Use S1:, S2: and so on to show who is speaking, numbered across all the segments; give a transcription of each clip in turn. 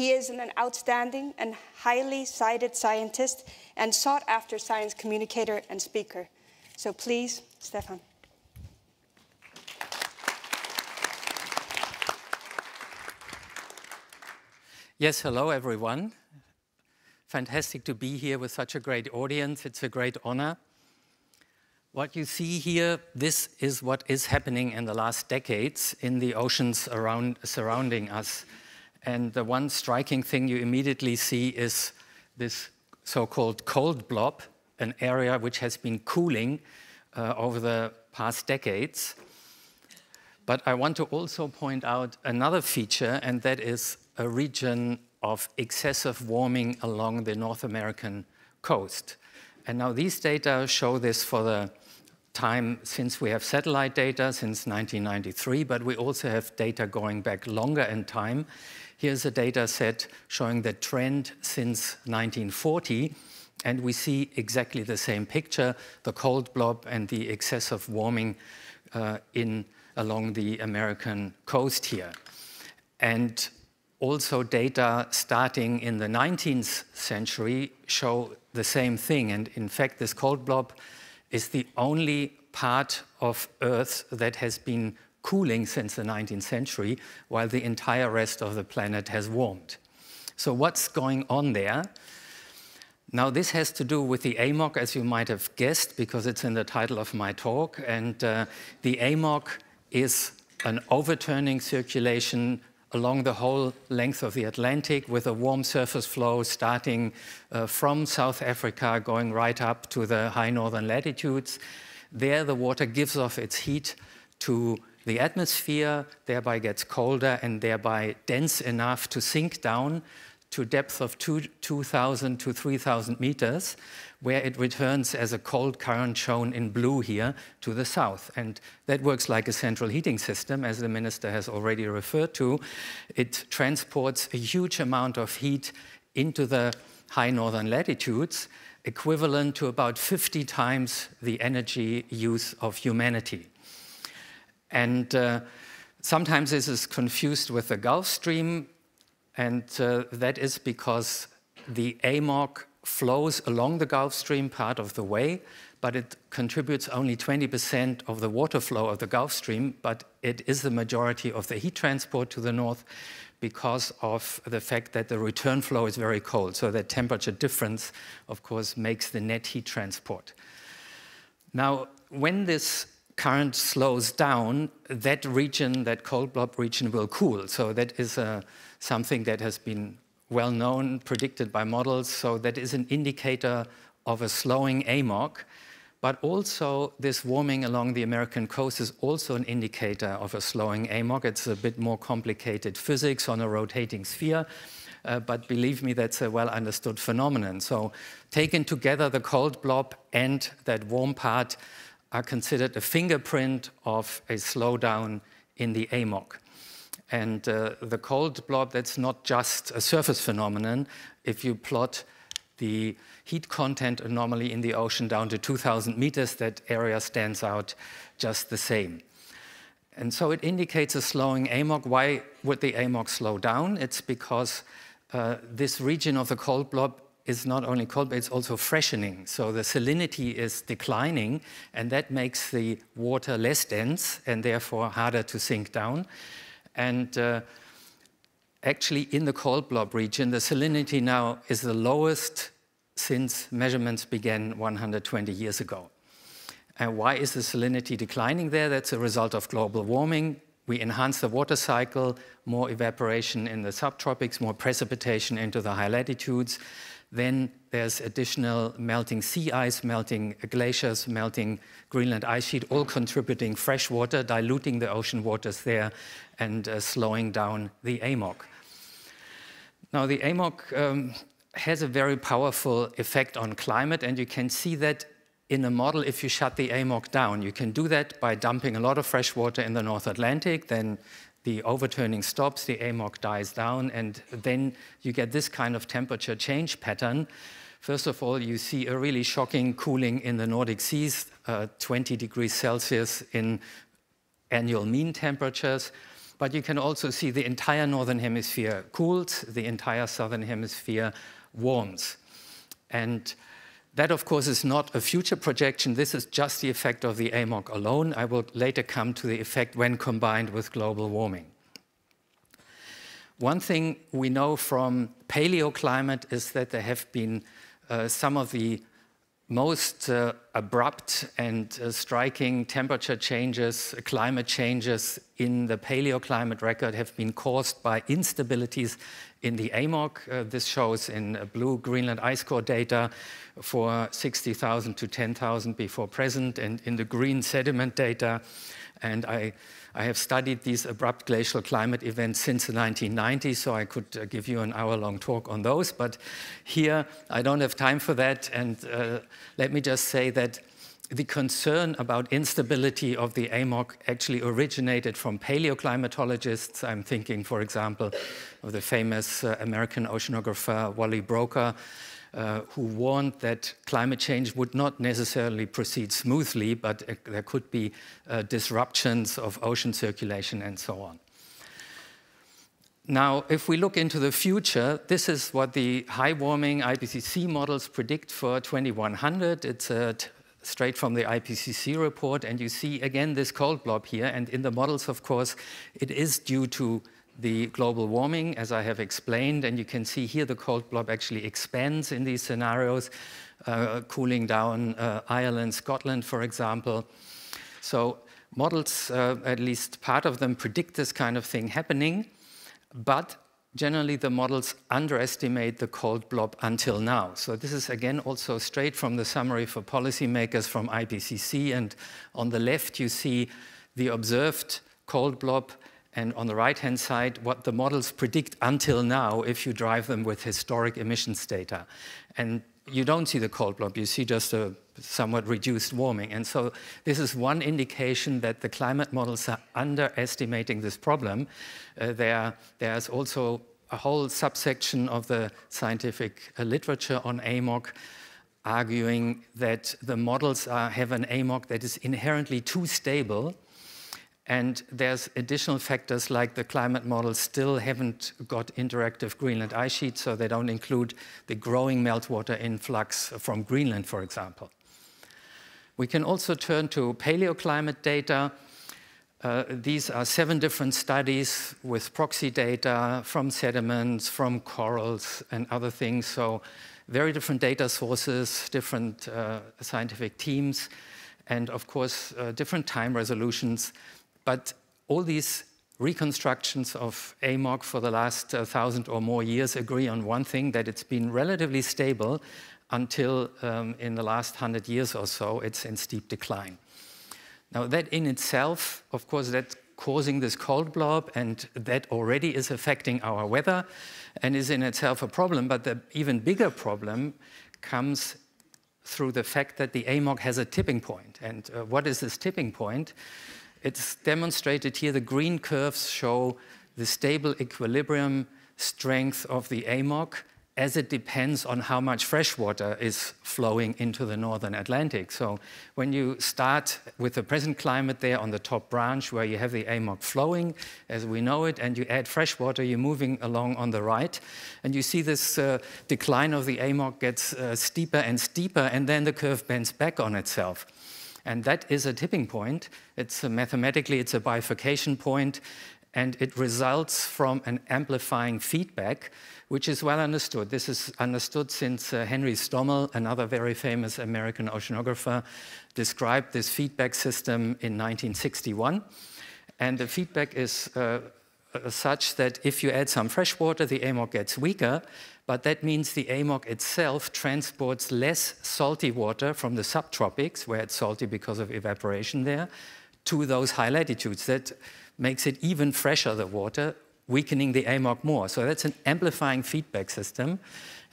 S1: He is an outstanding and highly cited scientist and sought after science communicator and speaker. So please, Stefan.
S2: Yes, hello everyone. Fantastic to be here with such a great audience. It's a great honor. What you see here, this is what is happening in the last decades in the oceans around, surrounding us. And the one striking thing you immediately see is this so-called cold blob, an area which has been cooling uh, over the past decades. But I want to also point out another feature, and that is a region of excessive warming along the North American coast. And now these data show this for the time since we have satellite data since 1993, but we also have data going back longer in time. Here's a data set showing the trend since 1940, and we see exactly the same picture, the cold blob and the excessive warming uh, in, along the American coast here. And also data starting in the 19th century show the same thing. And in fact, this cold blob is the only part of Earth that has been cooling since the 19th century, while the entire rest of the planet has warmed. So what's going on there? Now, this has to do with the AMOC, as you might have guessed, because it's in the title of my talk. And uh, the AMOC is an overturning circulation along the whole length of the Atlantic with a warm surface flow starting uh, from South Africa going right up to the high northern latitudes. There the water gives off its heat to the atmosphere, thereby gets colder and thereby dense enough to sink down to depth of 2,000 to 3,000 meters, where it returns as a cold current shown in blue here to the south. And that works like a central heating system, as the minister has already referred to. It transports a huge amount of heat into the high northern latitudes, equivalent to about 50 times the energy use of humanity. And uh, sometimes this is confused with the Gulf Stream, and uh, that is because the AMOC flows along the Gulf Stream part of the way, but it contributes only 20% of the water flow of the Gulf Stream, but it is the majority of the heat transport to the north because of the fact that the return flow is very cold. So that temperature difference, of course, makes the net heat transport. Now, when this current slows down, that region, that cold blob region will cool. So that is uh, something that has been well known, predicted by models. So that is an indicator of a slowing AMOC. But also, this warming along the American coast is also an indicator of a slowing AMOC. It's a bit more complicated physics on a rotating sphere. Uh, but believe me, that's a well understood phenomenon. So, taken together, the cold blob and that warm part are considered a fingerprint of a slowdown in the AMOC. And uh, the cold blob, that's not just a surface phenomenon. If you plot the heat content anomaly in the ocean down to 2,000 meters, that area stands out just the same. And so it indicates a slowing AMOC. Why would the AMOC slow down? It's because uh, this region of the cold blob is not only cold, but it's also freshening. So the salinity is declining, and that makes the water less dense and therefore harder to sink down. And uh, actually, in the cold blob region, the salinity now is the lowest since measurements began 120 years ago. And why is the salinity declining there? That's a result of global warming. We enhance the water cycle, more evaporation in the subtropics, more precipitation into the high latitudes. Then there's additional melting sea ice, melting glaciers, melting Greenland ice sheet, all contributing fresh water, diluting the ocean waters there, and uh, slowing down the AMOC. Now, the AMOC um, has a very powerful effect on climate, and you can see that in a model if you shut the AMOC down. You can do that by dumping a lot of fresh water in the North Atlantic, then the overturning stops, the AMOC dies down, and then you get this kind of temperature change pattern. First of all, you see a really shocking cooling in the Nordic seas, uh, 20 degrees Celsius in annual mean temperatures. but you can also see the entire northern hemisphere cools, the entire southern hemisphere warms. And that, of course, is not a future projection. This is just the effect of the AMOC alone. I will later come to the effect when combined with global warming. One thing we know from paleoclimate is that there have been uh, some of the most uh, abrupt and uh, striking temperature changes, climate changes in the paleoclimate record have been caused by instabilities in the AMOC. Uh, this shows in blue Greenland ice core data for 60,000 to 10,000 before present, and in the green sediment data. And I I have studied these abrupt glacial climate events since the 1990s, so I could uh, give you an hour-long talk on those. But here, I don't have time for that. And uh, let me just say that the concern about instability of the AMOC actually originated from paleoclimatologists. I'm thinking, for example, of the famous uh, American oceanographer Wally Broecker, uh, who warned that climate change would not necessarily proceed smoothly, but uh, there could be uh, disruptions of ocean circulation and so on. Now, if we look into the future, this is what the high warming IPCC models predict for 2100. It's uh, straight from the IPCC report, and you see again this cold blob here. And in the models, of course, it is due to the global warming, as I have explained, and you can see here the cold blob actually expands in these scenarios, uh, cooling down uh, Ireland, Scotland, for example. So models, uh, at least part of them, predict this kind of thing happening, but generally the models underestimate the cold blob until now. So this is again also straight from the summary for policymakers from IPCC, and on the left you see the observed cold blob and on the right-hand side, what the models predict until now if you drive them with historic emissions data. And you don't see the cold blob, you see just a somewhat reduced warming. And so this is one indication that the climate models are underestimating this problem. Uh, there, there's also a whole subsection of the scientific uh, literature on AMOC arguing that the models are, have an AMOC that is inherently too stable and there's additional factors like the climate models still haven't got interactive Greenland ice sheets, so they don't include the growing meltwater influx from Greenland, for example. We can also turn to paleoclimate data. Uh, these are seven different studies with proxy data from sediments, from corals, and other things. So very different data sources, different uh, scientific teams, and of course, uh, different time resolutions but all these reconstructions of AMOC for the last uh, thousand or more years agree on one thing, that it's been relatively stable until um, in the last hundred years or so, it's in steep decline. Now that in itself, of course, that's causing this cold blob and that already is affecting our weather and is in itself a problem, but the even bigger problem comes through the fact that the AMOC has a tipping point. And uh, what is this tipping point? It's demonstrated here. The green curves show the stable equilibrium strength of the AMOC as it depends on how much fresh water is flowing into the northern Atlantic. So when you start with the present climate there on the top branch where you have the AMOC flowing as we know it, and you add fresh water, you're moving along on the right, and you see this uh, decline of the AMOC gets uh, steeper and steeper, and then the curve bends back on itself. And that is a tipping point. It's a, mathematically, it's a bifurcation point, and it results from an amplifying feedback, which is well understood. This is understood since uh, Henry Stommel, another very famous American oceanographer, described this feedback system in 1961. And the feedback is uh, such that if you add some fresh water, the AMOC gets weaker, but that means the AMOC itself transports less salty water from the subtropics, where it's salty because of evaporation there, to those high latitudes. That makes it even fresher, the water, weakening the AMOC more. So that's an amplifying feedback system.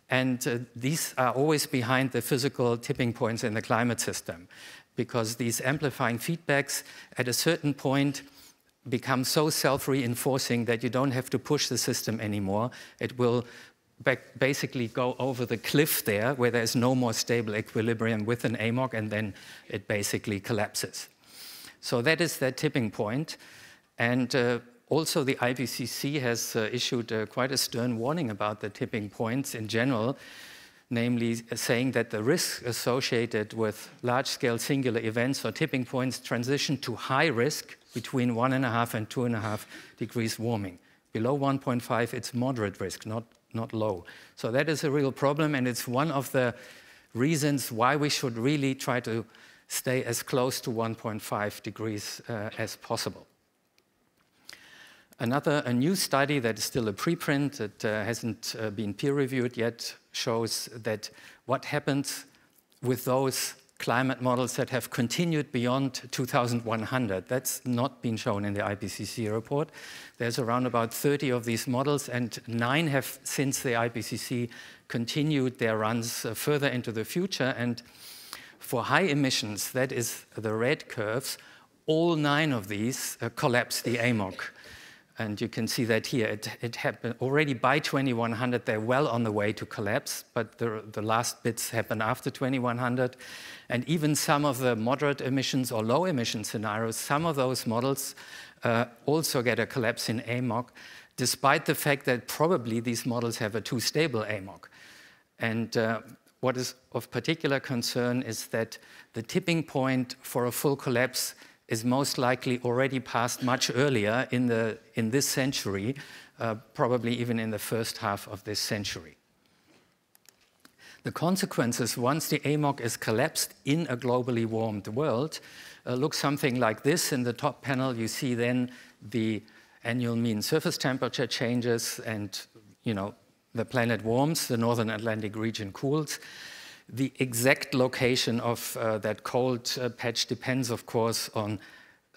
S2: And uh, these are always behind the physical tipping points in the climate system, because these amplifying feedbacks at a certain point become so self-reinforcing that you don't have to push the system anymore. It will basically go over the cliff there where there's no more stable equilibrium with an AMOC and then it basically collapses. So that is that tipping point. And uh, also, the IPCC has uh, issued uh, quite a stern warning about the tipping points in general, namely saying that the risk associated with large-scale singular events or tipping points transition to high risk between one and a half and two and a half degrees warming. Below 1.5, it's moderate risk, not, not low. So that is a real problem, and it's one of the reasons why we should really try to stay as close to 1.5 degrees uh, as possible. Another, a new study that is still a preprint that uh, hasn't uh, been peer-reviewed yet shows that what happens with those climate models that have continued beyond 2100. That's not been shown in the IPCC report. There's around about 30 of these models, and nine have, since the IPCC, continued their runs uh, further into the future. And for high emissions, that is the red curves, all nine of these uh, collapse the AMOC and you can see that here. It, it, happened already by 2100, they're well on the way to collapse, but the, the last bits happen after 2100. And even some of the moderate emissions or low emission scenarios, some of those models uh, also get a collapse in AMOC, despite the fact that probably these models have a too stable AMOC. And uh, what is of particular concern is that the tipping point for a full collapse is most likely already passed much earlier in, the, in this century, uh, probably even in the first half of this century. The consequences, once the AMOC is collapsed in a globally warmed world, uh, look something like this. In the top panel, you see then the annual mean surface temperature changes and, you know, the planet warms, the northern Atlantic region cools. The exact location of uh, that cold uh, patch depends, of course, on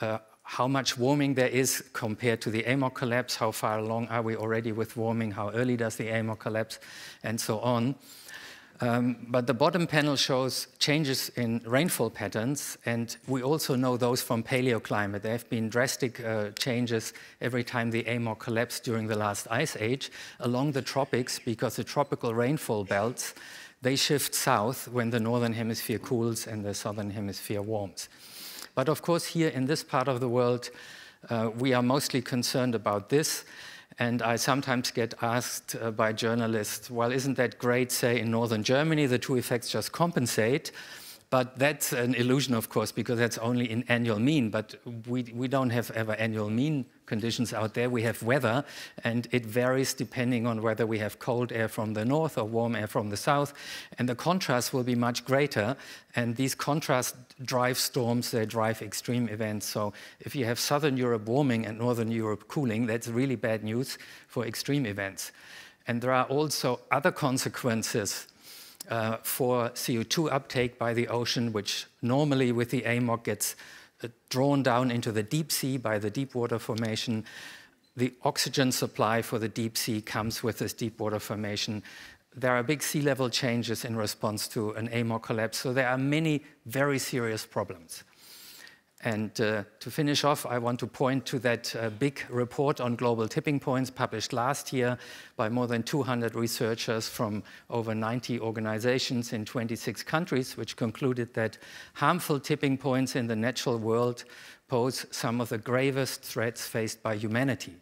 S2: uh, how much warming there is compared to the AMOC collapse, how far along are we already with warming, how early does the AMOC collapse, and so on. Um, but the bottom panel shows changes in rainfall patterns, and we also know those from paleoclimate. There have been drastic uh, changes every time the AMOC collapsed during the last ice age along the tropics because the tropical rainfall belts they shift south when the northern hemisphere cools and the southern hemisphere warms. But of course, here in this part of the world, uh, we are mostly concerned about this. And I sometimes get asked uh, by journalists, well, isn't that great, say, in northern Germany, the two effects just compensate? But that's an illusion, of course, because that's only in annual mean. But we, we don't have ever annual mean conditions out there. We have weather, and it varies depending on whether we have cold air from the north or warm air from the south. And the contrast will be much greater. And these contrasts drive storms, they drive extreme events. So if you have southern Europe warming and northern Europe cooling, that's really bad news for extreme events. And there are also other consequences uh, for CO2 uptake by the ocean, which normally with the AMOC gets uh, drawn down into the deep sea by the deep water formation. The oxygen supply for the deep sea comes with this deep water formation. There are big sea level changes in response to an AMOC collapse, so there are many very serious problems. And uh, to finish off, I want to point to that uh, big report on global tipping points published last year by more than 200 researchers from over 90 organizations in 26 countries, which concluded that harmful tipping points in the natural world pose some of the gravest threats faced by humanity.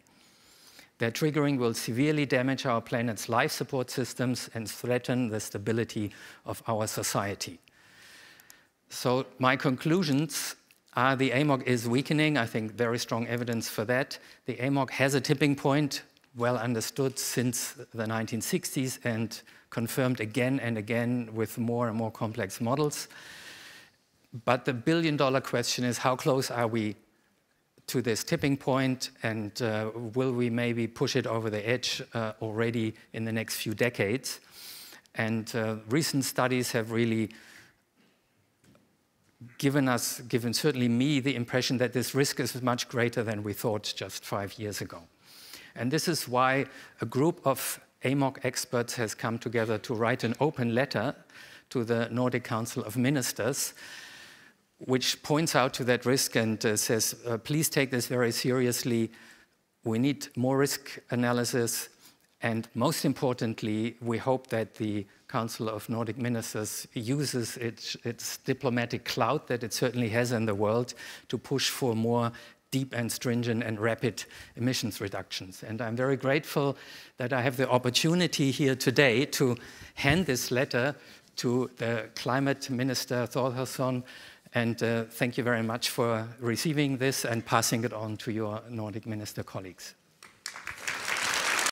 S2: Their triggering will severely damage our planet's life support systems and threaten the stability of our society. So my conclusions uh, the AMOC is weakening. I think very strong evidence for that. The AMOC has a tipping point, well understood since the 1960s and confirmed again and again with more and more complex models. But the billion dollar question is how close are we to this tipping point and uh, will we maybe push it over the edge uh, already in the next few decades? And uh, recent studies have really given us, given certainly me, the impression that this risk is much greater than we thought just five years ago. And this is why a group of AMOC experts has come together to write an open letter to the Nordic Council of Ministers, which points out to that risk and uh, says, uh, please take this very seriously. We need more risk analysis. And most importantly, we hope that the Council of Nordic Ministers uses its, its, diplomatic clout that it certainly has in the world to push for more deep and stringent and rapid emissions reductions. And I'm very grateful that I have the opportunity here today to hand this letter to the climate minister, Thorhildsson, and uh, thank you very much for receiving this and passing it on to your Nordic minister colleagues.